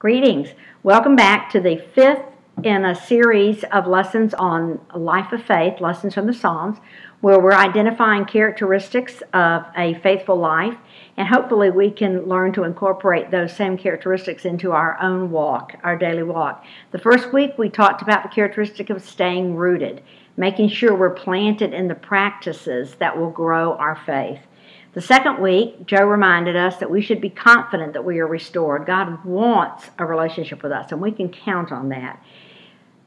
Greetings. Welcome back to the fifth in a series of lessons on life of faith, lessons from the Psalms, where we're identifying characteristics of a faithful life, and hopefully we can learn to incorporate those same characteristics into our own walk, our daily walk. The first week we talked about the characteristic of staying rooted, making sure we're planted in the practices that will grow our faith. The second week, Joe reminded us that we should be confident that we are restored. God wants a relationship with us, and we can count on that.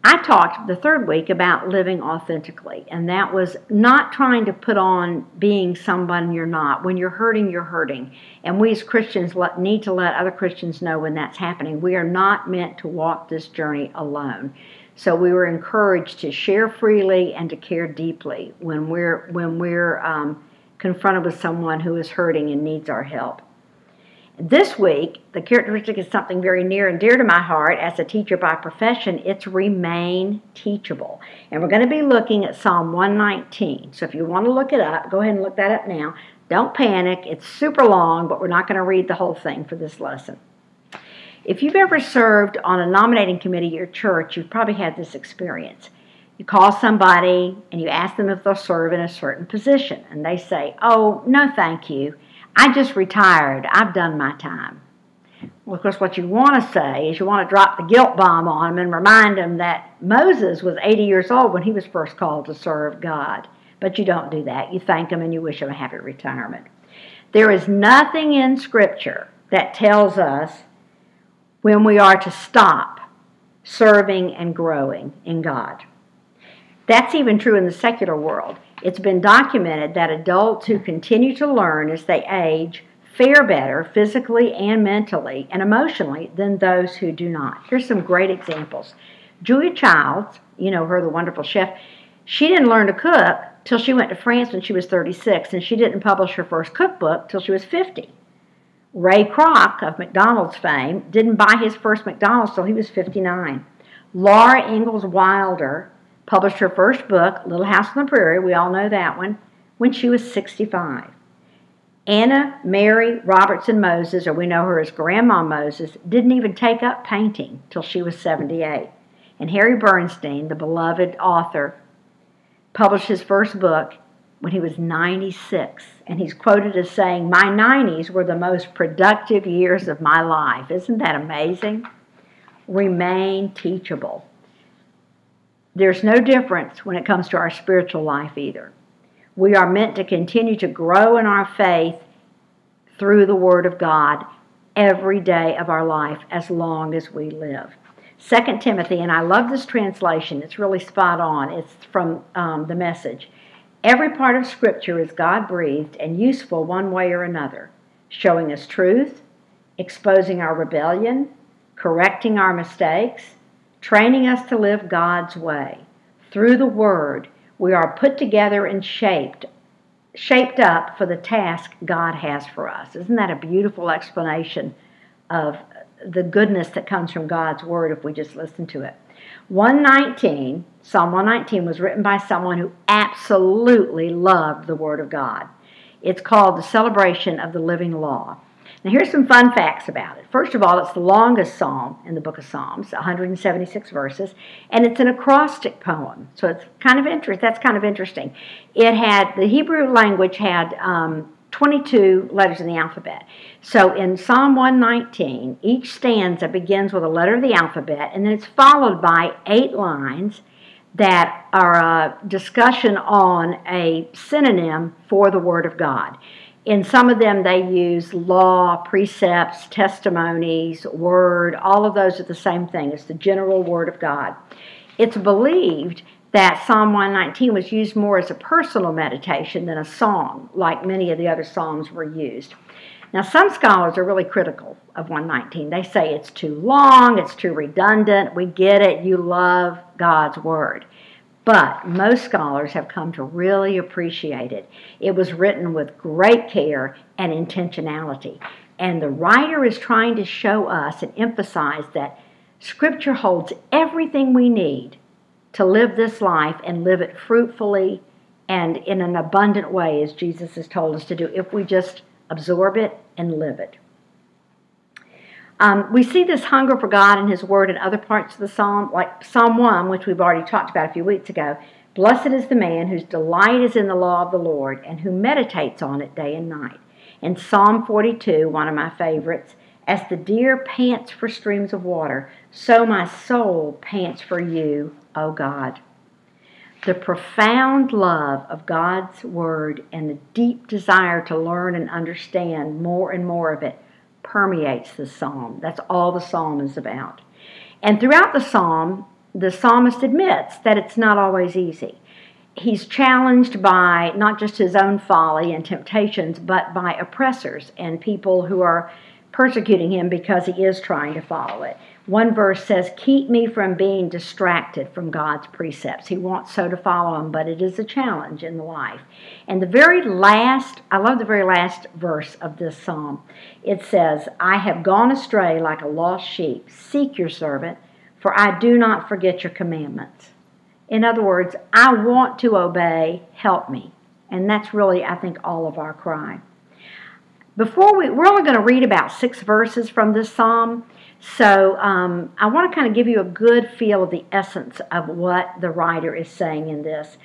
I talked the third week about living authentically, and that was not trying to put on being someone you're not. When you're hurting, you're hurting. And we as Christians need to let other Christians know when that's happening. We are not meant to walk this journey alone. So we were encouraged to share freely and to care deeply when we're when we're um, confronted with someone who is hurting and needs our help. This week, the characteristic is something very near and dear to my heart as a teacher by profession. It's remain teachable. And we're going to be looking at Psalm 119. So if you want to look it up, go ahead and look that up now. Don't panic, it's super long, but we're not going to read the whole thing for this lesson. If you've ever served on a nominating committee at your church, you've probably had this experience. You call somebody and you ask them if they'll serve in a certain position, and they say, Oh, no, thank you. I just retired. I've done my time. Well, of course, what you want to say is you want to drop the guilt bomb on them and remind them that Moses was 80 years old when he was first called to serve God. But you don't do that. You thank them and you wish them a happy retirement. There is nothing in Scripture that tells us when we are to stop serving and growing in God. That's even true in the secular world. It's been documented that adults who continue to learn as they age fare better physically and mentally and emotionally than those who do not. Here's some great examples. Julia Childs, you know her, the wonderful chef, she didn't learn to cook till she went to France when she was 36, and she didn't publish her first cookbook till she was 50. Ray Kroc of McDonald's fame didn't buy his first McDonald's till he was 59. Laura Ingalls Wilder published her first book, Little House on the Prairie, we all know that one, when she was 65. Anna Mary Robertson Moses, or we know her as Grandma Moses, didn't even take up painting till she was 78. And Harry Bernstein, the beloved author, published his first book when he was 96. And he's quoted as saying, My 90s were the most productive years of my life. Isn't that amazing? Remain teachable. There's no difference when it comes to our spiritual life either. We are meant to continue to grow in our faith through the Word of God every day of our life as long as we live. 2 Timothy, and I love this translation, it's really spot on. It's from um, the message. Every part of Scripture is God breathed and useful one way or another, showing us truth, exposing our rebellion, correcting our mistakes training us to live God's way. Through the Word, we are put together and shaped, shaped up for the task God has for us. Isn't that a beautiful explanation of the goodness that comes from God's Word if we just listen to it? 119, Psalm 119 was written by someone who absolutely loved the Word of God. It's called the Celebration of the Living Law. Now, here's some fun facts about it. First of all, it's the longest psalm in the book of Psalms, 176 verses, and it's an acrostic poem. So it's kind of interesting. That's kind of interesting. It had the Hebrew language had um, 22 letters in the alphabet. So in Psalm 119, each stanza begins with a letter of the alphabet, and then it's followed by eight lines that are a discussion on a synonym for the Word of God. In some of them, they use law, precepts, testimonies, word, all of those are the same thing. It's the general word of God. It's believed that Psalm 119 was used more as a personal meditation than a song, like many of the other Psalms were used. Now, some scholars are really critical of 119. They say it's too long, it's too redundant. We get it, you love God's Word. But most scholars have come to really appreciate it. It was written with great care and intentionality. And the writer is trying to show us and emphasize that Scripture holds everything we need to live this life and live it fruitfully and in an abundant way, as Jesus has told us to do, if we just absorb it and live it. Um, we see this hunger for God and His Word in other parts of the psalm, like Psalm 1, which we've already talked about a few weeks ago. Blessed is the man whose delight is in the law of the Lord and who meditates on it day and night. In Psalm 42, one of my favorites, as the deer pants for streams of water, so my soul pants for you, O God. The profound love of God's Word and the deep desire to learn and understand more and more of it permeates the psalm. That's all the psalm is about. And throughout the psalm, the psalmist admits that it's not always easy. He's challenged by not just his own folly and temptations, but by oppressors and people who are persecuting him because he is trying to follow it. One verse says, Keep me from being distracted from God's precepts. He wants so to follow them, but it is a challenge in the life. And the very last, I love the very last verse of this psalm. It says, I have gone astray like a lost sheep. Seek your servant, for I do not forget your commandments. In other words, I want to obey, help me. And that's really, I think, all of our cry. Before we, we're only going to read about six verses from this psalm. So um, I want to kind of give you a good feel of the essence of what the writer is saying in this.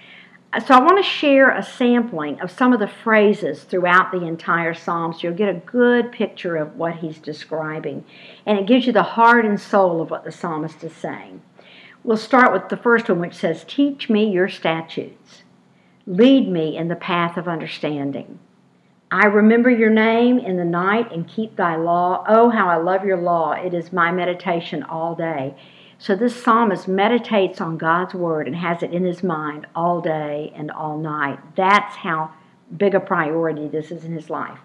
So I want to share a sampling of some of the phrases throughout the entire psalm so you'll get a good picture of what he's describing. And it gives you the heart and soul of what the psalmist is saying. We'll start with the first one, which says, Teach me your statutes. Lead me in the path of understanding. I remember your name in the night and keep thy law. Oh, how I love your law. It is my meditation all day. So this psalmist meditates on God's word and has it in his mind all day and all night. That's how big a priority this is in his life.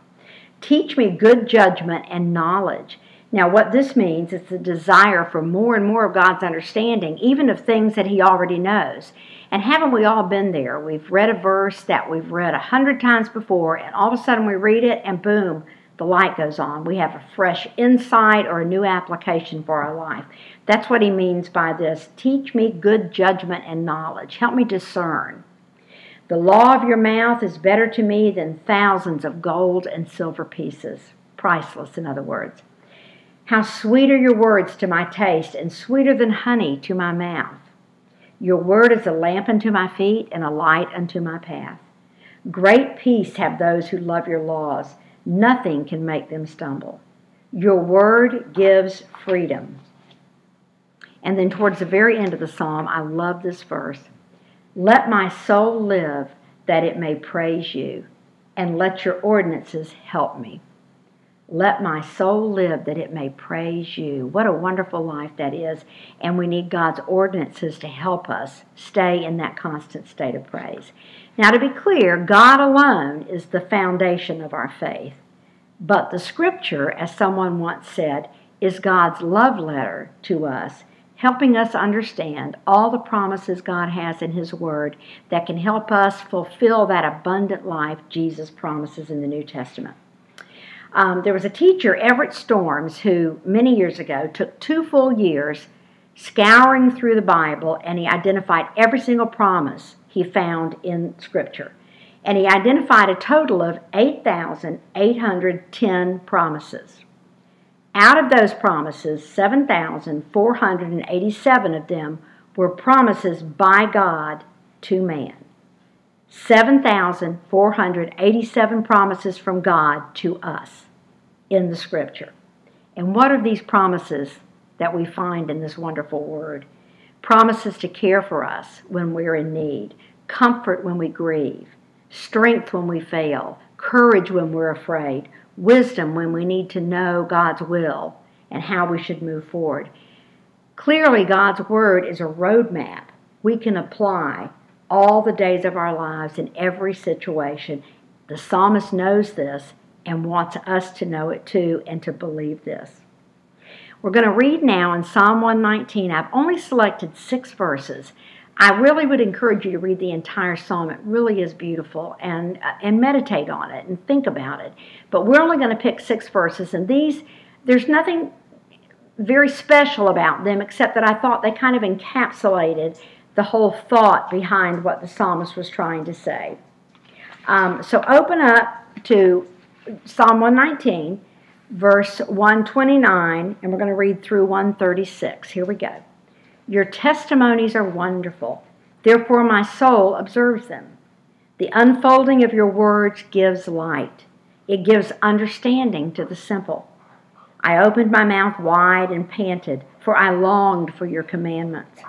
Teach me good judgment and knowledge. Now, what this means is the desire for more and more of God's understanding, even of things that he already knows. And haven't we all been there? We've read a verse that we've read a hundred times before, and all of a sudden we read it, and boom, the light goes on. We have a fresh insight or a new application for our life. That's what he means by this. Teach me good judgment and knowledge. Help me discern. The law of your mouth is better to me than thousands of gold and silver pieces. Priceless, in other words. How sweet are your words to my taste, and sweeter than honey to my mouth. Your word is a lamp unto my feet and a light unto my path. Great peace have those who love your laws. Nothing can make them stumble. Your word gives freedom. And then towards the very end of the psalm, I love this verse. Let my soul live that it may praise you, and let your ordinances help me. Let my soul live that it may praise you. What a wonderful life that is. And we need God's ordinances to help us stay in that constant state of praise. Now, to be clear, God alone is the foundation of our faith. But the scripture, as someone once said, is God's love letter to us, helping us understand all the promises God has in His Word that can help us fulfill that abundant life Jesus promises in the New Testament. Um, there was a teacher, Everett Storms, who many years ago took two full years scouring through the Bible and he identified every single promise he found in Scripture. And he identified a total of 8,810 promises. Out of those promises, 7,487 of them were promises by God to man. 7,487 promises from God to us in the scripture. And what are these promises that we find in this wonderful word? Promises to care for us when we're in need, comfort when we grieve, strength when we fail, courage when we're afraid, wisdom when we need to know God's will and how we should move forward. Clearly, God's Word is a roadmap we can apply all the days of our lives in every situation. The psalmist knows this and wants us to know it too and to believe this. We're going to read now in Psalm 119. I've only selected six verses. I really would encourage you to read the entire psalm. It really is beautiful and uh, and meditate on it and think about it. But we're only going to pick six verses and these there's nothing very special about them except that I thought they kind of encapsulated the whole thought behind what the psalmist was trying to say. Um, so open up to Psalm 119, verse 129, and we're going to read through 136. Here we go. Your testimonies are wonderful, therefore, my soul observes them. The unfolding of your words gives light, it gives understanding to the simple. I opened my mouth wide and panted, for I longed for your commandments.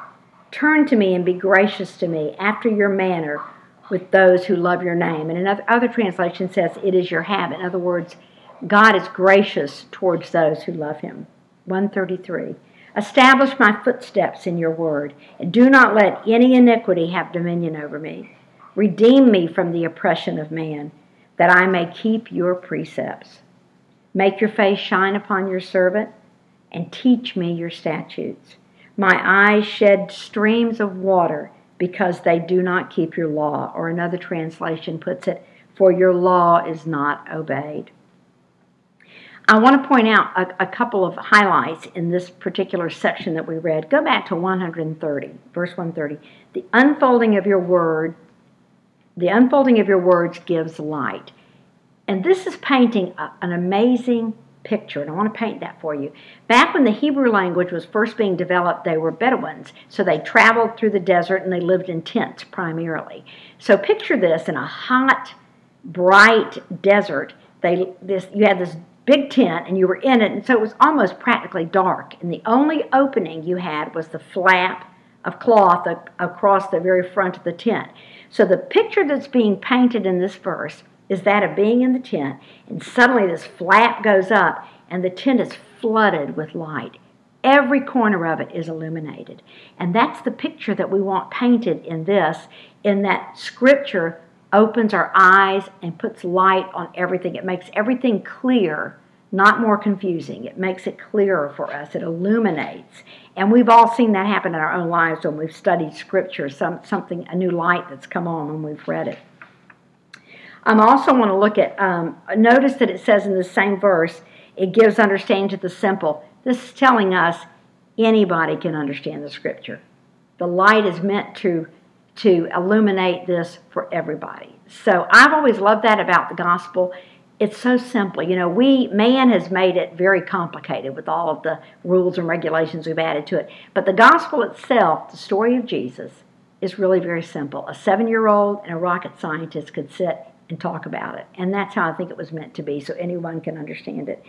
Turn to me and be gracious to me after your manner with those who love your name. And another other translation says, It is your habit. In other words, God is gracious towards those who love him. 133. Establish my footsteps in your word, and do not let any iniquity have dominion over me. Redeem me from the oppression of man, that I may keep your precepts. Make your face shine upon your servant, and teach me your statutes. My eyes shed streams of water because they do not keep your law. Or another translation puts it, for your law is not obeyed. I want to point out a, a, couple of highlights in this particular section that we read. Go back to 130, verse 130. The unfolding of your word, the unfolding of your words gives light. And this is painting a, an amazing picture, and I want to paint that for you. Back when the Hebrew language was first being developed, they were Bedouins, so they traveled through the desert and they lived in tents primarily. So picture this in a hot, bright desert. They this you had this big tent and you were in it, and so it was almost practically dark. And the only opening you had was the flap of cloth across the very front of the tent. So the picture that's being painted in this verse is that of being in the tent, and suddenly this flap goes up, and the tent is flooded with light. Every corner of it is illuminated. And that's the picture that we want painted in this, in that scripture opens our eyes and puts light on everything. It makes everything clear, not more confusing. It makes it clearer for us. It illuminates. And we've all seen that happen in our own lives when we've studied Scripture, some, something, a new light that's come on when we've read it. I um, also want to look at, um, notice that it says in the same verse, it gives understanding to the simple. This is telling us anybody can understand the Scripture. The light is meant to to illuminate this for everybody. So I've always loved that about the gospel. It's so simple. You know, we man has made it very complicated with all of the rules and regulations we've added to it. But the gospel itself, the story of Jesus, is really very simple. A 7-year-old and a rocket scientist could sit and talk about it. And that's how I think it was meant to be so anyone can understand it.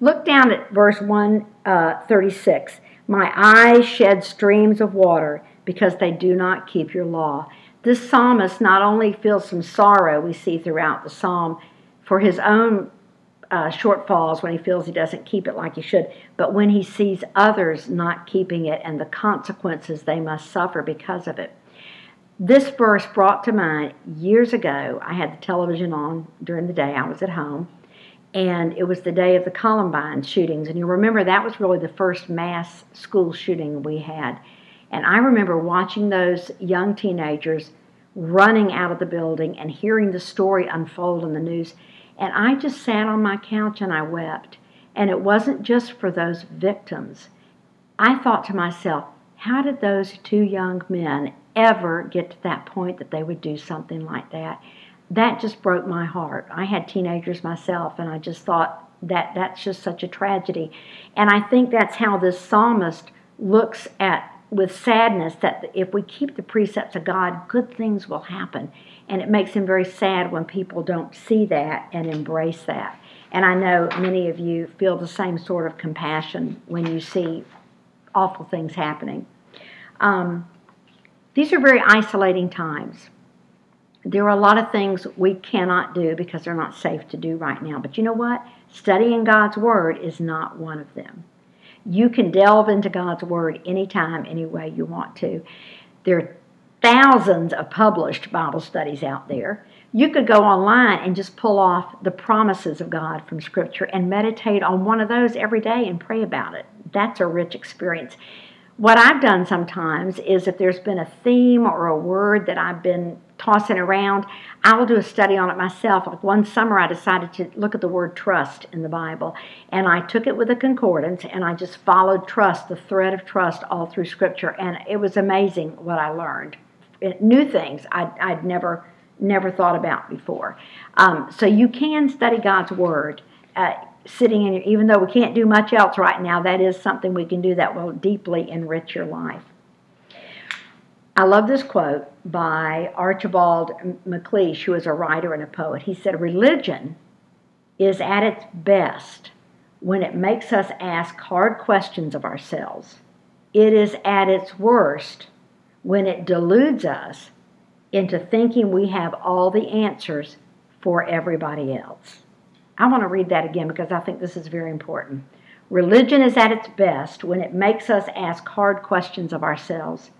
Look down at verse 136. Uh, My eyes shed streams of water because they do not keep your law. This psalmist not only feels some sorrow, we see throughout the psalm, for his own uh, shortfalls when he feels he doesn't keep it like he should, but when he sees others not keeping it and the consequences they must suffer because of it. This verse brought to mind years ago. I had the television on during the day, I was at home, and it was the day of the Columbine shootings. And you remember that was really the first mass school shooting we had. And I remember watching those young teenagers running out of the building and hearing the story unfold in the news. And I just sat on my couch and I wept. And it wasn't just for those victims. I thought to myself, how did those two young men ever get to that point that they would do something like that? That just broke my heart. I had teenagers myself, and I just thought that that's just such a tragedy. And I think that's how this psalmist looks at with sadness that if we keep the precepts of God, good things will happen. And it makes him very sad when people don't see that and embrace that. And I know many of you feel the same sort of compassion when you see awful things happening. Um, these are very isolating times. There are a lot of things we cannot do because they're not safe to do right now. But you know what? Studying God's Word is not one of them. You can delve into God's Word anytime, any way you want to. There are thousands of published Bible studies out there. You could go online and just pull off the promises of God from Scripture and meditate on one of those every day and pray about it. That's a rich experience what I've done sometimes is if there's been a theme or a word that I've been tossing around, I will do a study on it myself. Like one summer, I decided to look at the word trust in the Bible, and I took it with a concordance and I just followed trust, the thread of trust, all through Scripture, and it was amazing what I learned. It, new things I'd, I'd, never never thought about before. Um, so you can study God's Word. Uh, sitting in your, even though we can't do much else right now, that is something we can do that will deeply enrich your life. I love this quote by Archibald MacLeish, who is a writer and a poet. He said, Religion is at its best when it makes us ask hard questions of ourselves. It is at its worst when it deludes us into thinking we have all the answers for everybody else. I want to read that again because I think this is very important. Religion is at its best when it makes us ask hard questions of ourselves.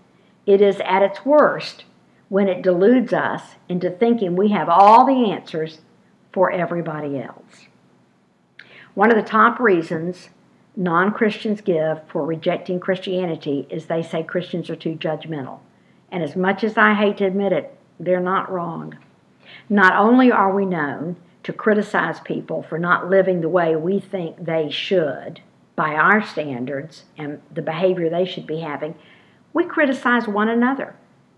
It is at its worst when it deludes us into thinking we have all the answers for everybody else. One of the top reasons non Christians give for rejecting Christianity is they say Christians are too judgmental. And as much as I hate to admit it, they're not wrong. Not only are we known to criticize people for not living the way we think they should by our standards and the behavior they should be having, we criticize one another.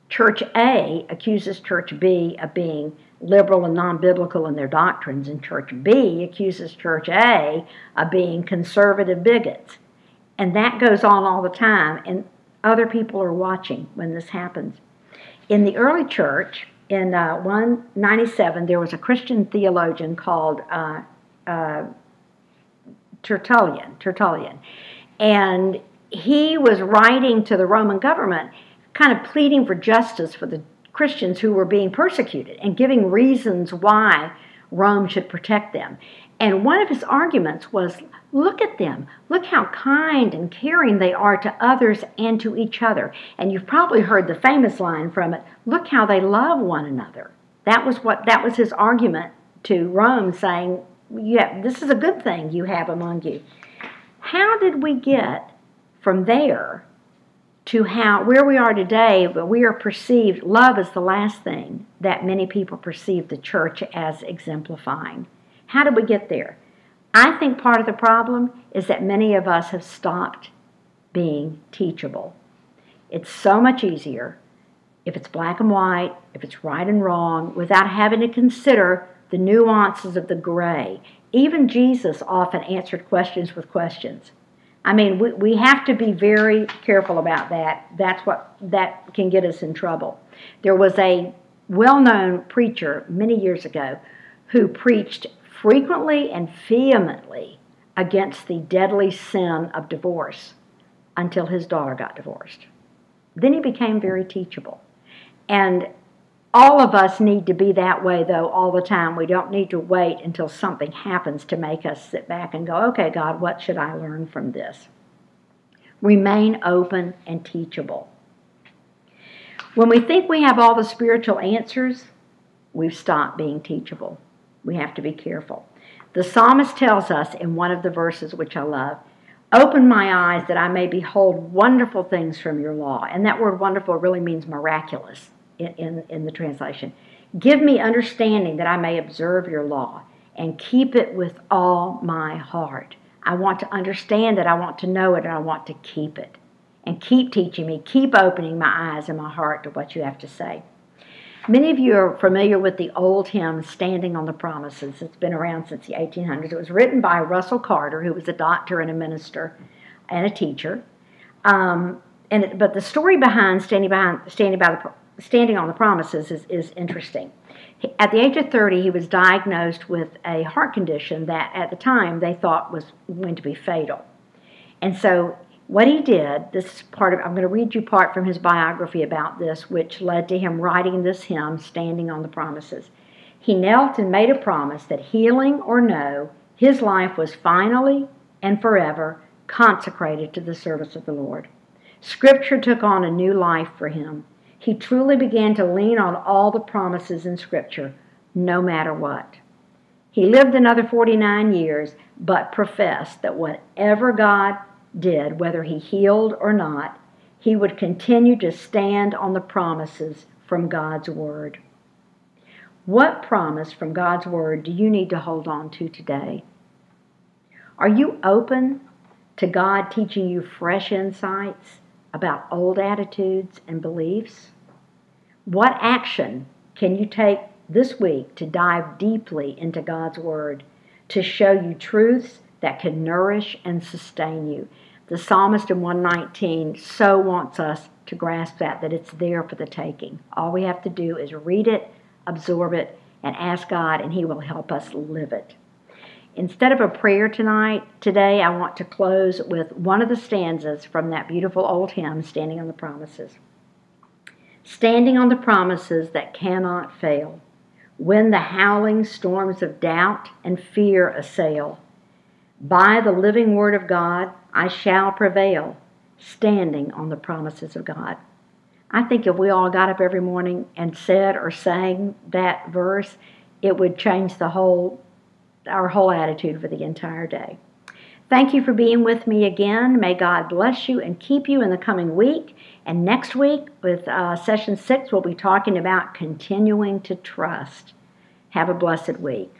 Church A accuses Church B of being liberal and non biblical in their doctrines, and Church B accuses Church A of being conservative bigots. And that goes on all the time, and other people are watching when this happens. In the early church, in uh, 197, there was a Christian theologian called uh, uh, Tertullian. Tertullian. And he was writing to the Roman government, kind of pleading for justice for the Christians who were being persecuted and giving reasons why Rome should protect them. And one of his arguments was look at them. Look how kind and caring they are to others and to each other. And you've probably heard the famous line from it look how they love one another. That was what that was his argument to Rome saying, yeah, this is a good thing you have among you. How did we get from there to how where we are today, but we are perceived love is the last thing that many people perceive the church as exemplifying. How did we get there? I think part of the problem is that many of us have stopped being teachable. It's so much easier if it's black and white, if it's right and wrong, without having to consider the nuances of the gray. Even Jesus often answered questions with questions. I mean, we, we have to be very careful about that. That's what that can get us in trouble. There was a well known preacher many years ago who preached frequently and vehemently against the deadly sin of divorce until his daughter got divorced. Then he became very teachable. And all of us need to be that way, though, all the time. We don't need to wait until something happens to make us sit back and go, okay, God, what should I learn from this? Remain open and teachable. When we think we have all the spiritual answers, we've stopped being teachable. We have to be careful. The psalmist tells us in one of the verses, which I love, Open my eyes that I may behold wonderful things from your law. And that word wonderful really means miraculous in, in, in the translation. Give me understanding that I may observe your law and keep it with all my heart. I want to understand it, I want to know it, and I want to keep it. And keep teaching me, keep opening my eyes and my heart to what you have to say. Many of you are familiar with the old hymn, Standing on the Promises. It's been around since the 1800s. It was written by Russell Carter, who was a doctor and a minister and a teacher. Um, and it, but the story behind standing, behind, standing by the standing on the promises is, is interesting. At the age of 30, he was diagnosed with a heart condition that at the time they thought was going to be fatal. And so, what he did, this is part of, I'm going to read you part from his biography about this, which led to him writing this hymn, Standing on the Promises. He knelt and made a promise that healing or no, his life was finally and forever consecrated to the service of the Lord. Scripture took on a new life for him he truly began to lean on all the promises in Scripture, no matter what. He lived another 49 years, but professed that whatever God did, whether he healed or not, he would continue to stand on the promises from God's Word. What promise from God's Word do you need to hold on to today? Are you open to God teaching you fresh insights about old attitudes and beliefs? What action can you take this week to dive deeply into God's Word, to show you truths that can nourish and sustain you. The psalmist in 119 so wants us to grasp that, that it's there for the taking. All we have to do is read it, absorb it, and ask God, and He will help us live it. Instead of a prayer tonight, today I want to close with one of the stanzas from that beautiful old hymn, Standing on the Promises. Standing on the promises that cannot fail, when the howling storms of doubt and fear assail, by the living word of God I shall prevail, standing on the promises of God. I think if we all got up every morning and said or sang that verse, it would change the whole our whole attitude for the entire day. Thank you for being with me again. May God bless you and keep you in the coming week. And next week, with uh, session six, we'll be talking about continuing to trust. Have a blessed week.